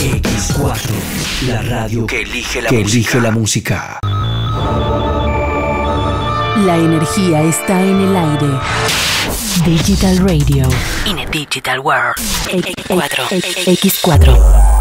X4, la radio que elige la, que música. elige la música. La energía está en el aire. Digital Radio. In a digital world. X4. X4.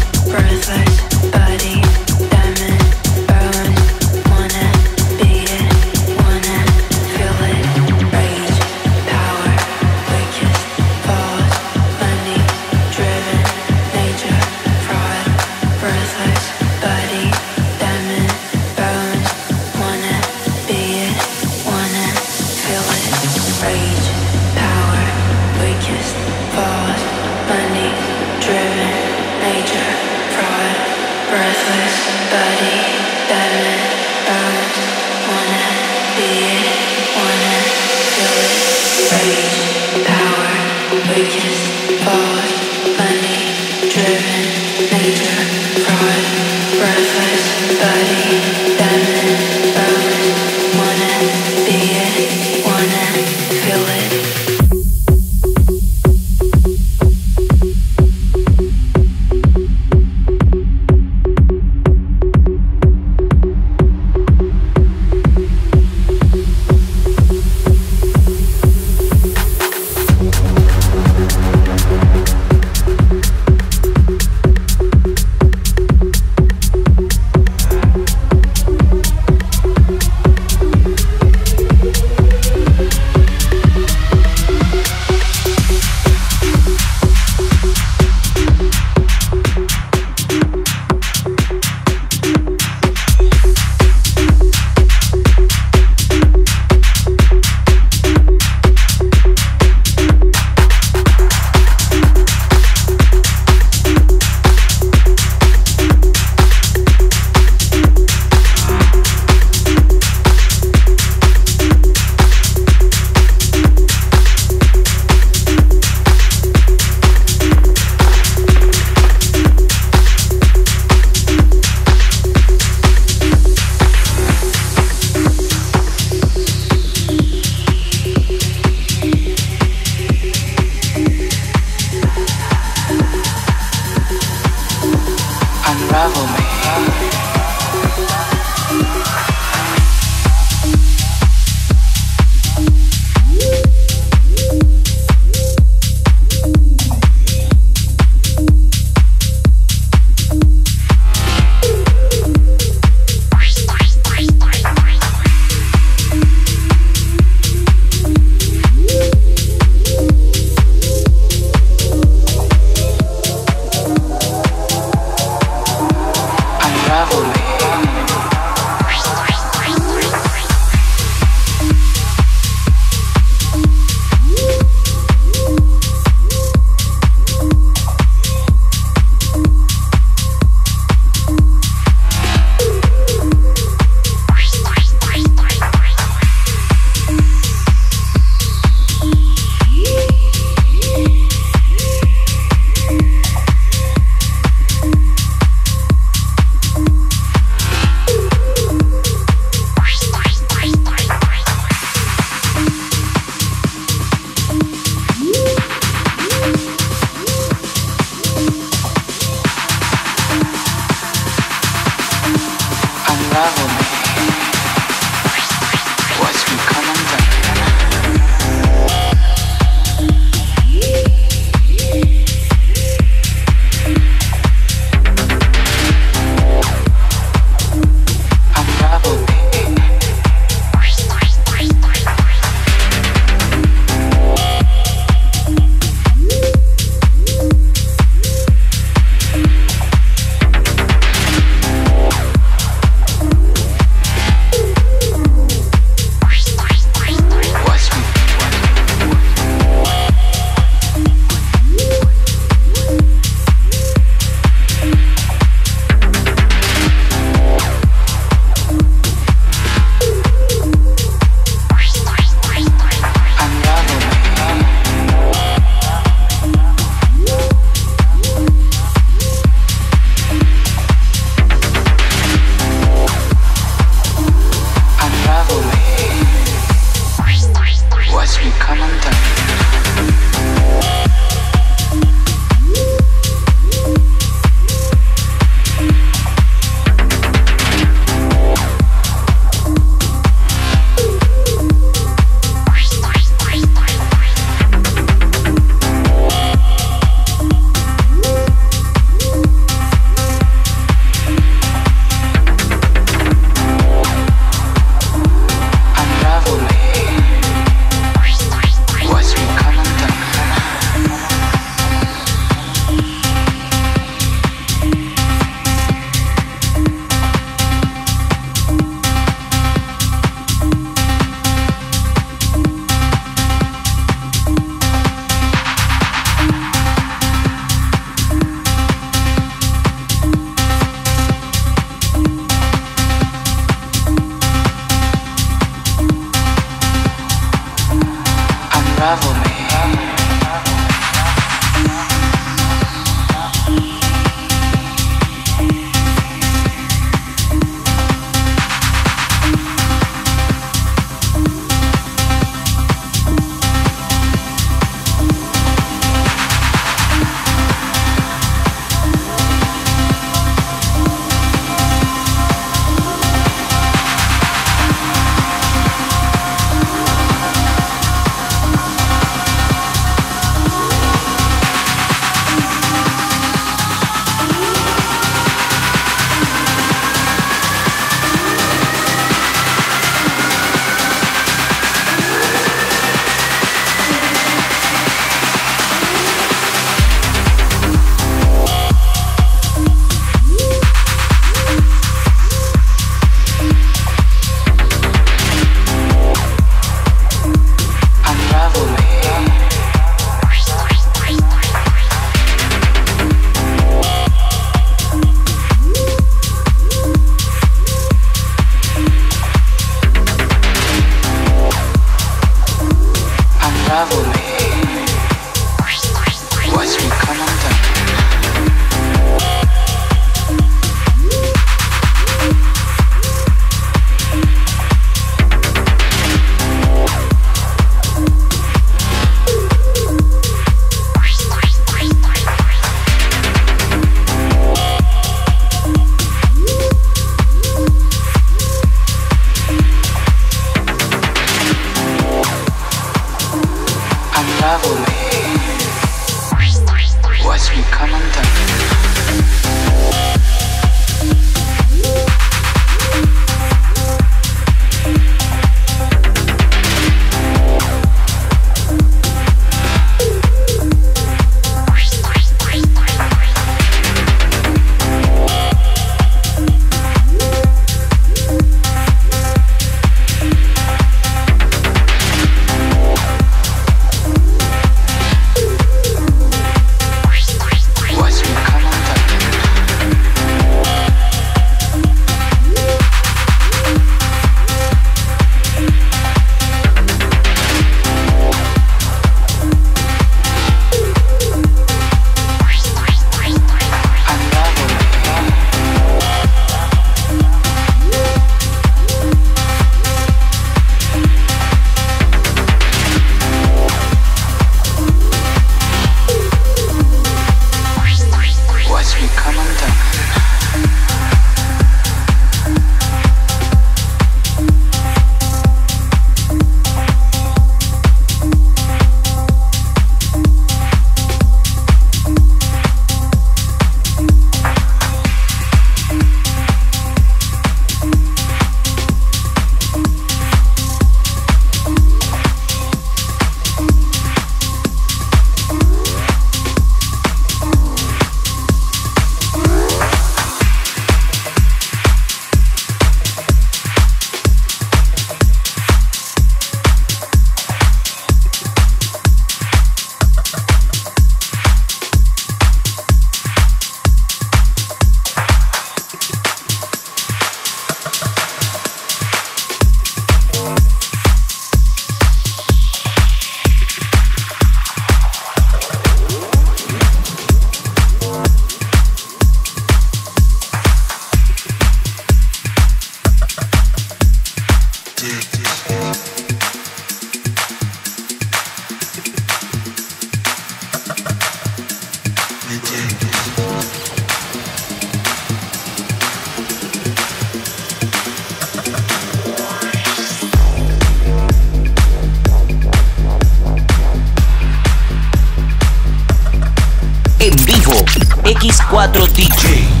4 DJ.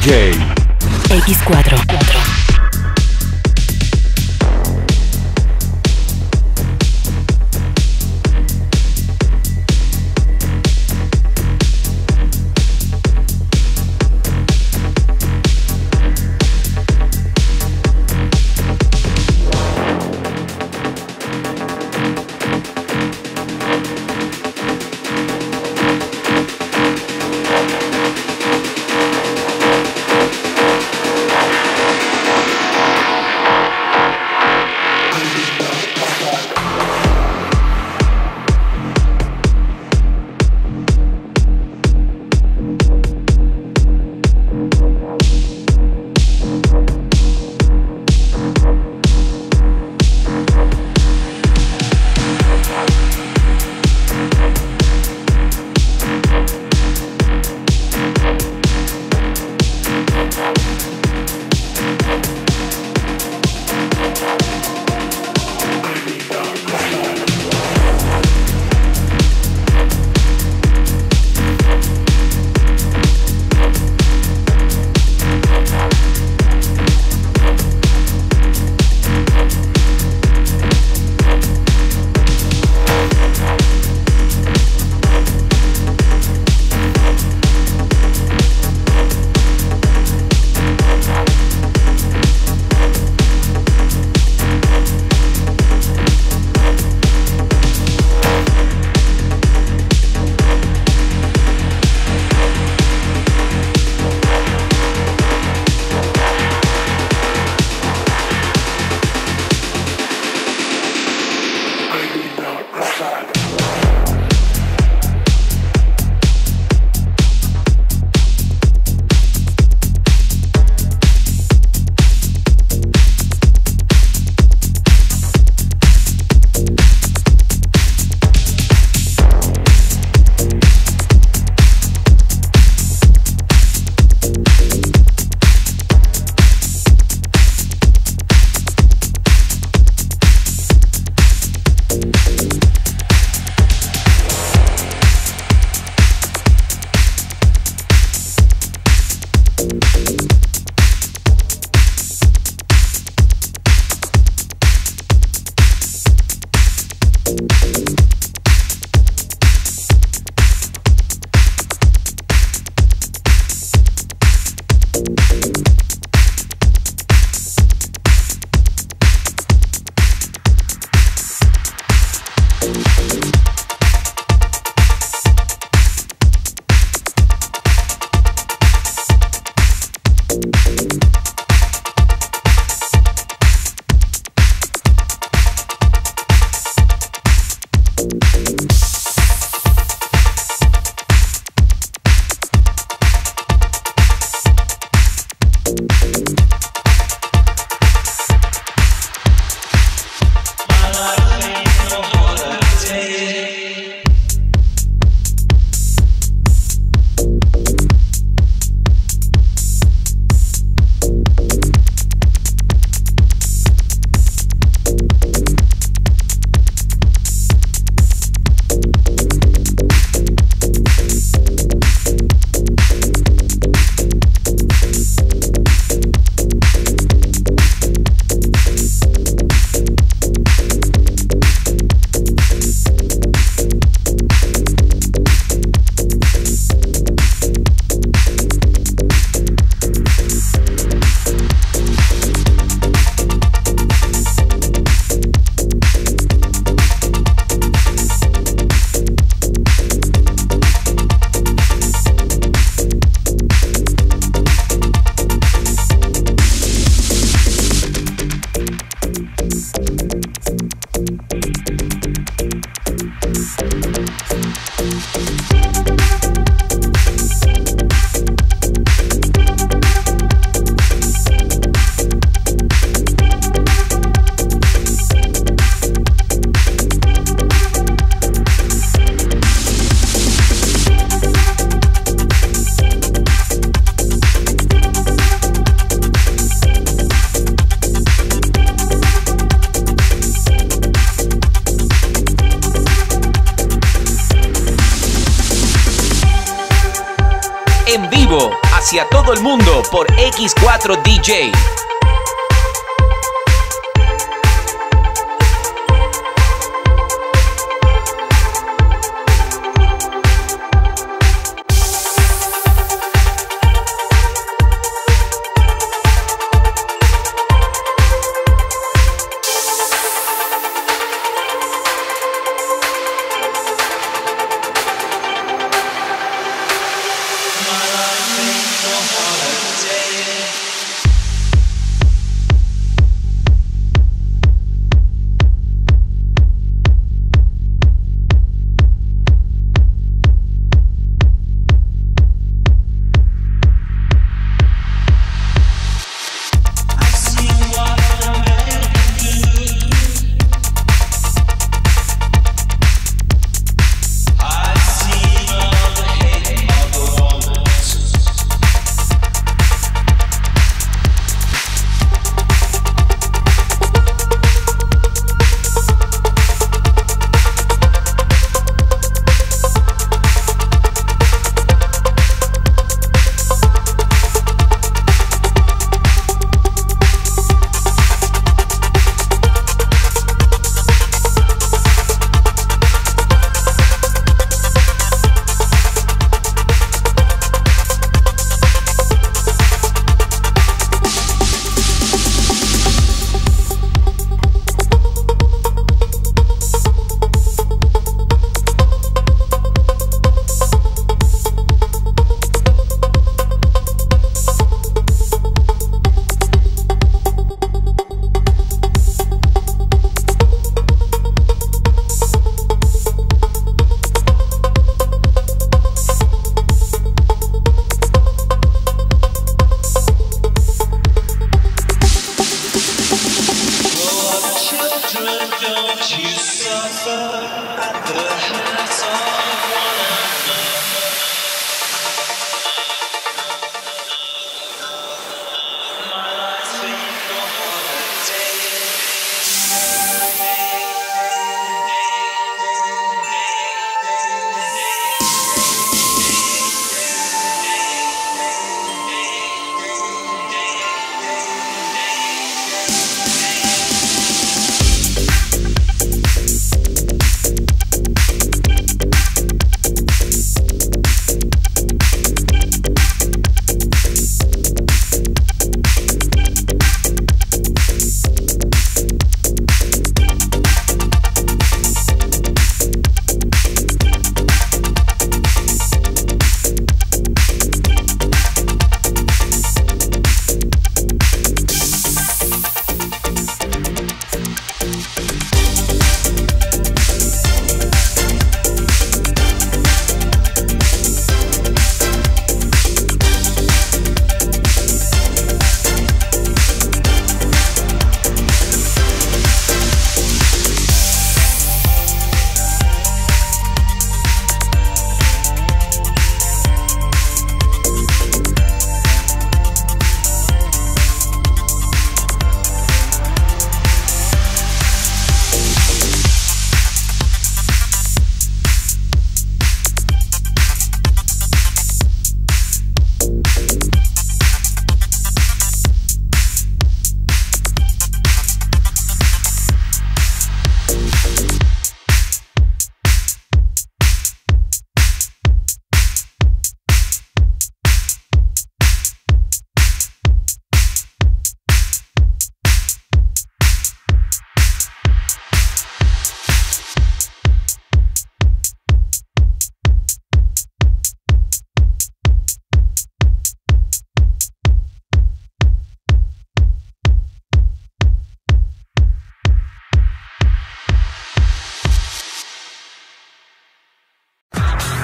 X4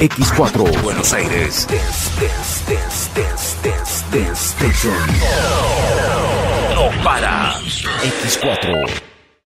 X4 Buenos Aires. No para. X4